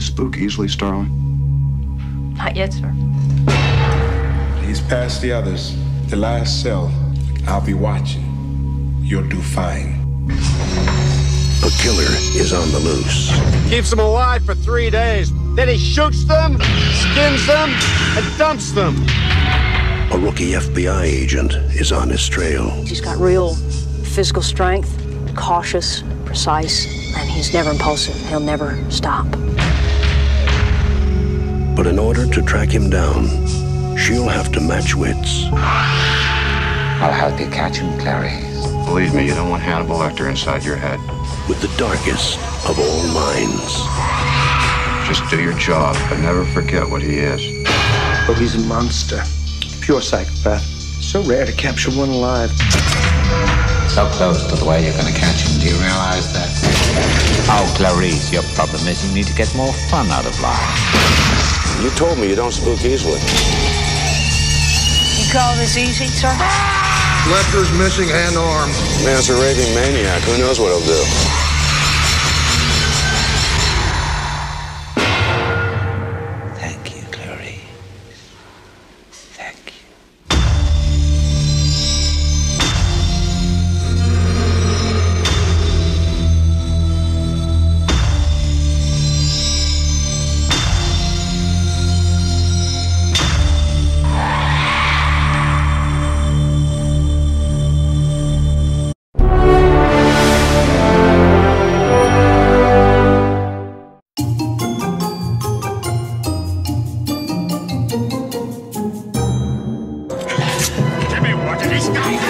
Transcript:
You spook easily, Starling? Not yet, sir. He's past the others. The last cell. I'll be watching. You'll do fine. A killer is on the loose. Keeps them alive for three days. Then he shoots them, skins them, and dumps them. A rookie FBI agent is on his trail. He's got real physical strength, cautious, precise, and he's never impulsive. He'll never stop. But in order to track him down, she'll have to match wits. I'll help you catch him, Clarice. Believe me, you don't want Hannibal Lecter inside your head. With the darkest of all minds. Just do your job, but never forget what he is. Oh, he's a monster. Pure psychopath. So rare to capture one alive. So close to the way you're going to catch him. Do you realize that? Oh, Clarice, your problem is you need to get more fun out of life. You told me you don't spook easily. You call this easy, sir? Lecter's missing hand arm. Man's a raving maniac. Who knows what he'll do? Skyfall.